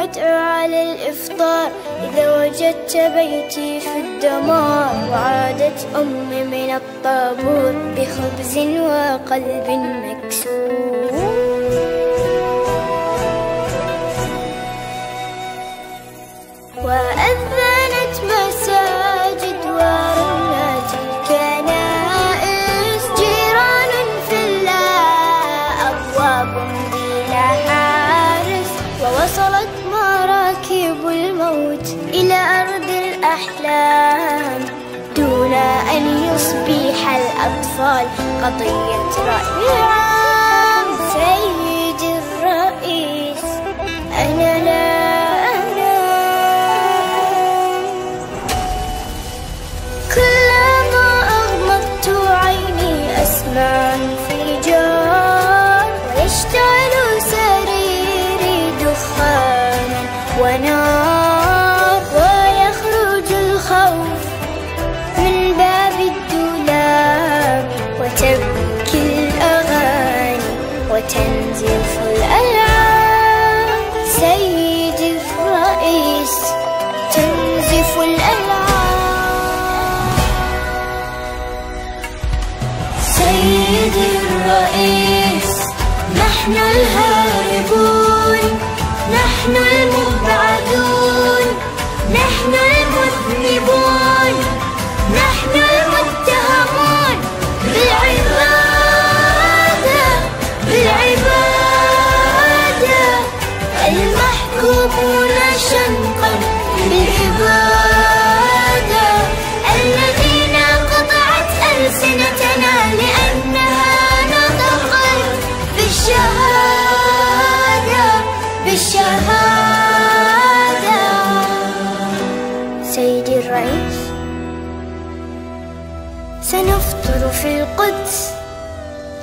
مدعو على الإفطار. إذا وجدت بيتي في الدمار وعادت أمي من الطابور بخبز وقلب مكسور. وأذنت مساجد ورنات الكنائس. جيران في الله أبواب بلا حارس. ووصلت الموت إلى أرض الأحلام دون أن يصبح الأطفال قضية رأي عام سيد الرئيس أنا لا أنام. كلما أغمضت عيني أسمع انفجار سريري دخانا ونار. الرئيس. نحن الهاربون نحن المبعدون نحن المذنبون نحن المتهمون. بالعبادة بالعبادة المحكومون شنقا بالإبادة الرئيس سنفطر في القدس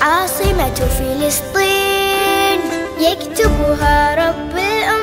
عاصمة فلسطين. يكتبها رب الأرض